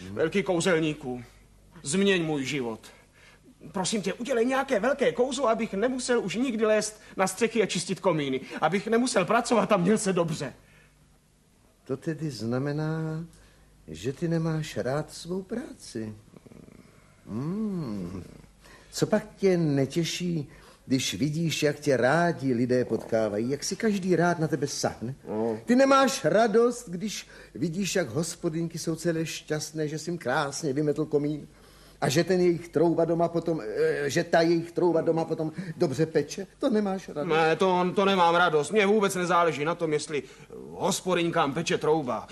Velký kouzelníku, změň můj život. Prosím tě, udělej nějaké velké kouzlo, abych nemusel už nikdy lézt na střechy a čistit komíny. Abych nemusel pracovat a měl se dobře. To tedy znamená, že ty nemáš rád svou práci. Hmm. Co pak tě netěší, když vidíš, jak tě rádi lidé potkávají, jak si každý rád na tebe sahne? Ty nemáš radost, když vidíš, jak hospodinky jsou celé šťastné, že jsi jim krásně vymetl komín a že ten jejich trouba doma potom, eh, že ta jejich trouba doma potom dobře peče? To nemáš radost? Ne, to, to nemám radost. Mně vůbec nezáleží na tom, jestli hospodyňkám peče trouba.